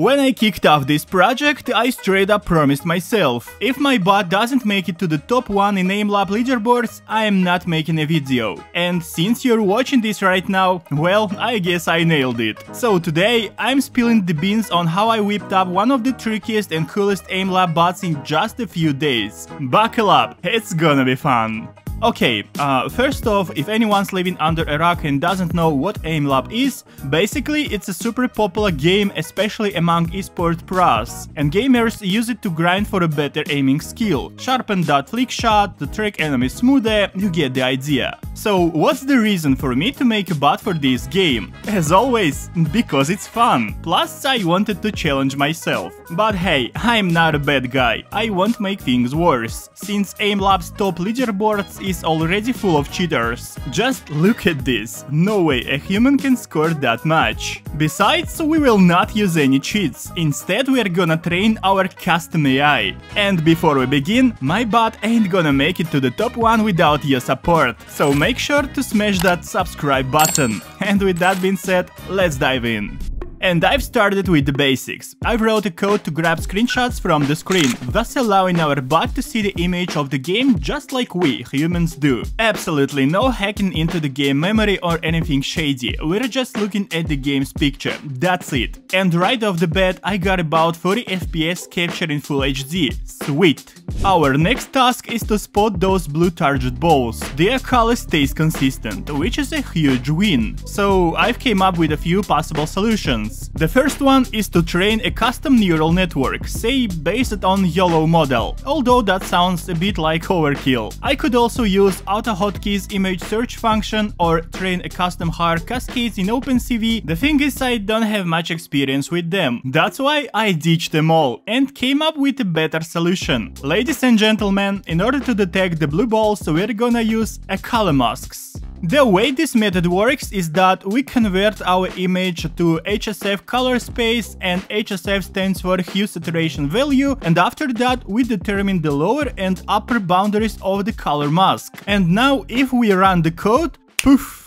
When I kicked off this project, I straight up promised myself, if my bot doesn't make it to the top 1 in AimLab leaderboards, I am not making a video. And since you're watching this right now, well, I guess I nailed it. So today, I'm spilling the beans on how I whipped up one of the trickiest and coolest AimLab bots in just a few days. Buckle up, it's gonna be fun. Okay, uh, first off, if anyone's living under a rock and doesn't know what AimLab is, basically it's a super popular game, especially among esports pros, and gamers use it to grind for a better aiming skill. Sharpen that flick shot, to track enemies smoother, you get the idea. So what's the reason for me to make a bot for this game? As always, because it's fun. Plus I wanted to challenge myself. But hey, I'm not a bad guy, I won't make things worse, since AimLab's top leaderboards is already full of cheaters. Just look at this, no way a human can score that much. Besides, we will not use any cheats, instead we are gonna train our custom AI. And before we begin, my bot ain't gonna make it to the top 1 without your support, so make sure to smash that subscribe button. And with that being said, let's dive in. And I've started with the basics. I've wrote a code to grab screenshots from the screen, thus allowing our bot to see the image of the game just like we, humans, do. Absolutely no hacking into the game memory or anything shady, we're just looking at the game's picture, that's it. And right off the bat I got about 40 FPS captured in Full HD, sweet. Our next task is to spot those blue target balls. Their color stays consistent, which is a huge win. So I've came up with a few possible solutions. The first one is to train a custom neural network, say based on YOLO model, although that sounds a bit like overkill. I could also use AutoHotkeys image search function or train a custom Haar cascades in OpenCV, the thing is I don't have much experience with them. That's why I ditched them all and came up with a better solution. Ladies and gentlemen, in order to detect the blue balls we're gonna use a color masks. The way this method works is that we convert our image to HSV color space and HSV stands for hue saturation value and after that we determine the lower and upper boundaries of the color mask. And now if we run the code, poof,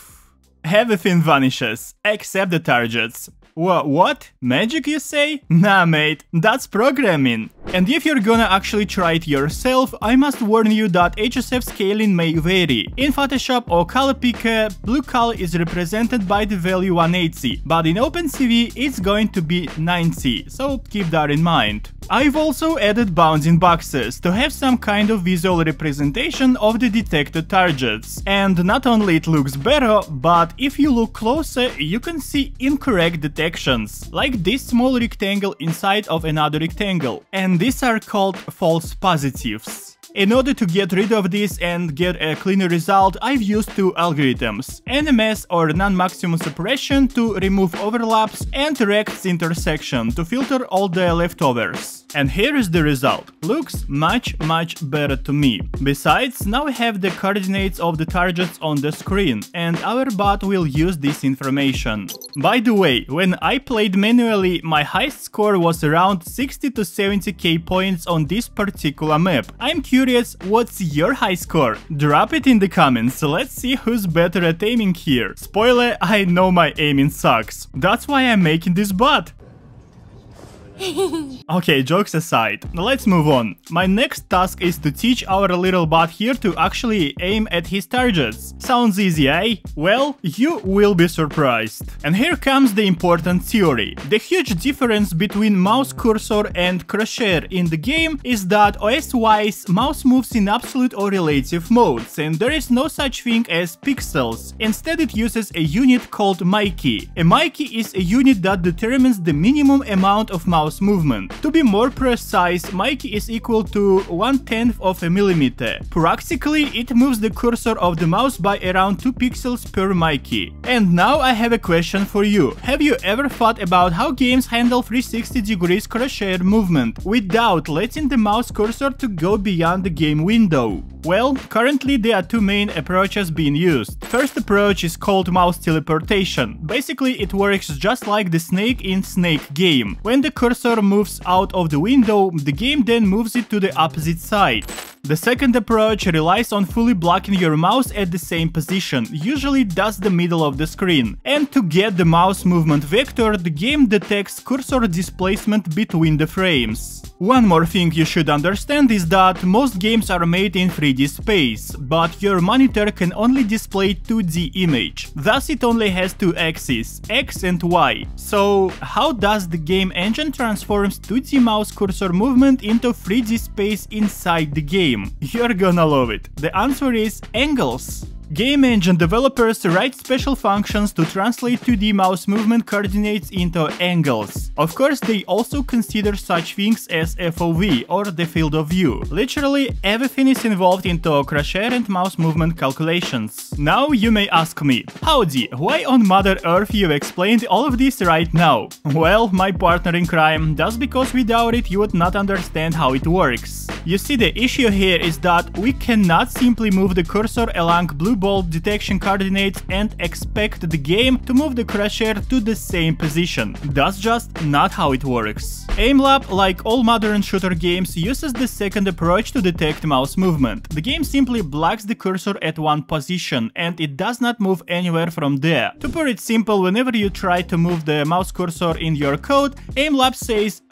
everything vanishes, except the targets. Wha what? Magic you say? Nah mate, that's programming. And if you're gonna actually try it yourself, I must warn you that HSV scaling may vary. In Photoshop or Color Picker, blue color is represented by the value 180, but in OpenCV it's going to be 90, so keep that in mind. I've also added bounding boxes to have some kind of visual representation of the detected targets. And not only it looks better, but if you look closer, you can see incorrect detections, like this small rectangle inside of another rectangle. And these are called false positives. In order to get rid of this and get a cleaner result, I've used two algorithms, NMS or non-maximum suppression to remove overlaps and Rechts intersection to filter all the leftovers. And here is the result. Looks much much better to me. Besides, now we have the coordinates of the targets on the screen, and our bot will use this information. By the way, when I played manually, my highest score was around 60 to 70k points on this particular map. I'm curious, what's your high score? Drop it in the comments, let's see who's better at aiming here. Spoiler, I know my aiming sucks. That's why I'm making this bot. okay, jokes aside, let's move on. My next task is to teach our little bot here to actually aim at his targets. Sounds easy, eh? Well, you will be surprised. And here comes the important theory. The huge difference between mouse cursor and crosshair in the game is that OS-wise, mouse moves in absolute or relative modes, and there is no such thing as pixels. Instead it uses a unit called mickey. A mickey is a unit that determines the minimum amount of mouse mouse movement. To be more precise, mickey is equal to 1 tenth of a millimeter. Practically, it moves the cursor of the mouse by around 2 pixels per mickey. And now I have a question for you. Have you ever thought about how games handle 360 degrees crosshair movement without letting the mouse cursor to go beyond the game window? Well, currently there are two main approaches being used. First approach is called mouse teleportation. Basically it works just like the snake in Snake game. When the cursor moves out of the window, the game then moves it to the opposite side. The second approach relies on fully blocking your mouse at the same position, usually that's the middle of the screen. And to get the mouse movement vector, the game detects cursor displacement between the frames. One more thing you should understand is that most games are made in 3D space, but your monitor can only display 2D image, thus it only has two axes, X and Y. So how does the game engine transforms 2D mouse cursor movement into 3D space inside the game? You're gonna love it. The answer is angles. Game engine developers write special functions to translate 2D mouse movement coordinates into angles. Of course, they also consider such things as FOV or the field of view. Literally, everything is involved into crosshair and mouse movement calculations. Now you may ask me, howdy, why on Mother Earth you explained all of this right now? Well, my partner in crime, that's because without it you would not understand how it works. You see, the issue here is that we cannot simply move the cursor along blue bolt detection coordinates and expect the game to move the crosshair to the same position. That's just not how it works. AimLab, like all modern shooter games, uses the second approach to detect mouse movement. The game simply blocks the cursor at one position and it does not move anywhere from there. To put it simple, whenever you try to move the mouse cursor in your code, AimLab says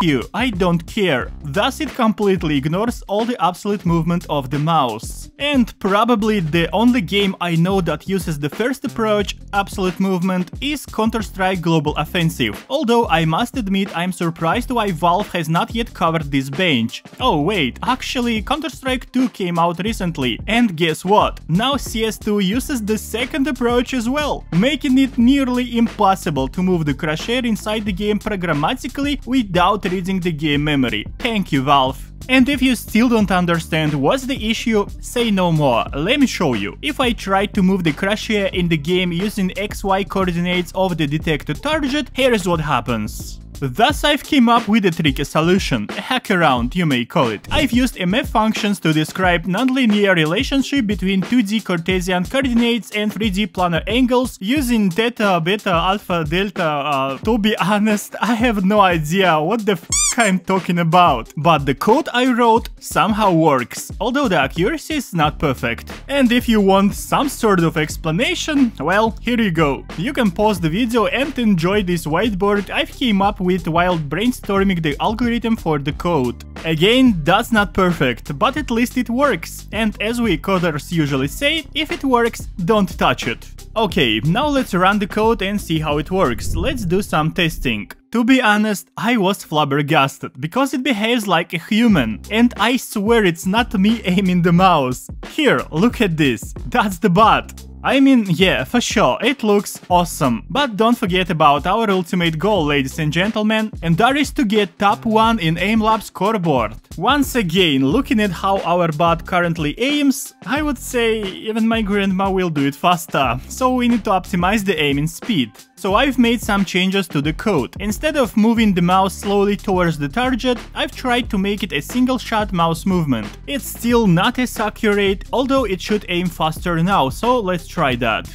you, I don't care. Thus it completely ignores all the absolute movement of the mouse. And probably the only game I know that uses the first approach, absolute movement, is Counter-Strike Global Offensive. Although I must admit I'm surprised why Valve has not yet covered this bench. Oh wait, actually Counter-Strike 2 came out recently, and guess what? Now CS2 uses the second approach as well, making it nearly impossible to move the crosshair inside the game programmatically without reading the game memory. Thank you Valve. And if you still don't understand what's the issue, say no more, let me show you. If I try to move the crosshair in the game using XY coordinates of the detected target, here's what happens. Thus I've came up with a tricky solution, a hack around you may call it. I've used MF functions to describe nonlinear relationship between 2D Cartesian coordinates and 3D planar angles using theta, beta, alpha, delta, uh, to be honest, I have no idea what the f I'm talking about. But the code I wrote somehow works, although the accuracy is not perfect. And if you want some sort of explanation, well, here you go. You can pause the video and enjoy this whiteboard I've came up with while brainstorming the algorithm for the code. Again, that's not perfect, but at least it works. And as we coders usually say, if it works, don't touch it. Okay, now let's run the code and see how it works. Let's do some testing. To be honest, I was flabbergasted, because it behaves like a human, and I swear it's not me aiming the mouse. Here, look at this, that's the bot. I mean, yeah, for sure, it looks awesome. But don't forget about our ultimate goal, ladies and gentlemen, and that is to get top 1 in AimLab scoreboard. Once again, looking at how our bot currently aims, I would say even my grandma will do it faster, so we need to optimize the aiming speed. So I've made some changes to the code. Instead of moving the mouse slowly towards the target, I've tried to make it a single shot mouse movement. It's still not as accurate, although it should aim faster now, so let's try that.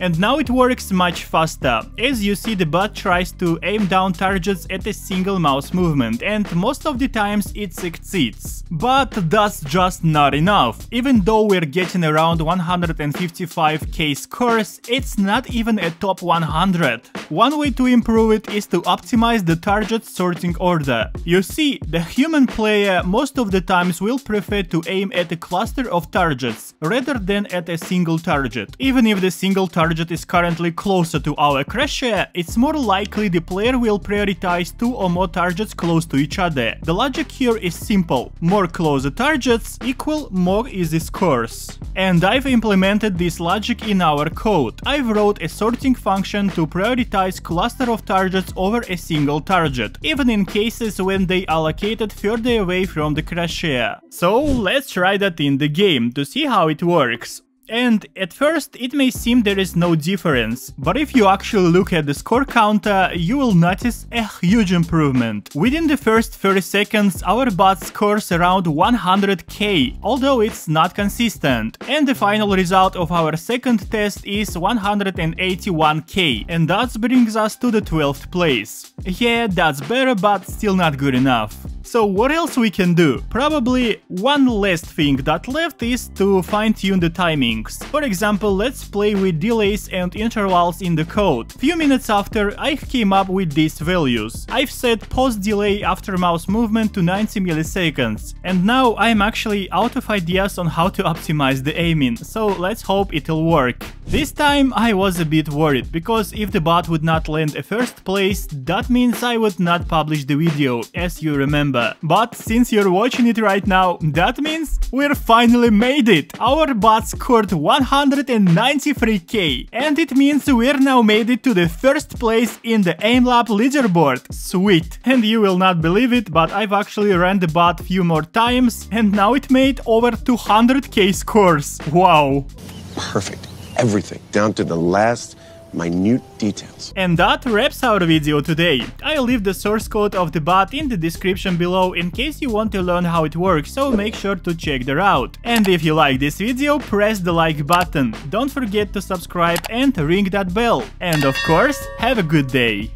And now it works much faster. As you see the bot tries to aim down targets at a single mouse movement and most of the times it succeeds. But that's just not enough. Even though we're getting around 155k scores, it's not even a top 100. One way to improve it is to optimize the target sorting order. You see, the human player most of the times will prefer to aim at a cluster of targets rather than at a single target. Even if the single target is currently closer to our crosshair, it's more likely the player will prioritize two or more targets close to each other. The logic here is simple, more closer targets equal more easy scores. And I've implemented this logic in our code. I've wrote a sorting function to prioritize cluster of targets over a single target, even in cases when they are located further away from the crosshair. So let's try that in the game to see how it works. And at first it may seem there is no difference, but if you actually look at the score counter, you will notice a huge improvement. Within the first 30 seconds our bot scores around 100k, although it's not consistent. And the final result of our second test is 181k, and that brings us to the 12th place. Yeah, that's better, but still not good enough. So what else we can do? Probably one last thing that left is to fine-tune the timings. For example, let's play with delays and intervals in the code. Few minutes after, I came up with these values. I've set pause delay after mouse movement to 90 milliseconds. And now I'm actually out of ideas on how to optimize the aiming, so let's hope it'll work. This time I was a bit worried, because if the bot would not land a first place, that means I would not publish the video, as you remember. But since you're watching it right now, that means we're finally made it! Our bot scored 193k, and it means we're now made it to the first place in the AimLab leaderboard. Sweet! And you will not believe it, but I've actually ran the bot few more times, and now it made over 200k scores. Wow! Perfect everything, down to the last minute details. And that wraps our video today. I'll leave the source code of the bot in the description below in case you want to learn how it works, so make sure to check that out. And if you like this video, press the like button. Don't forget to subscribe and ring that bell. And of course, have a good day.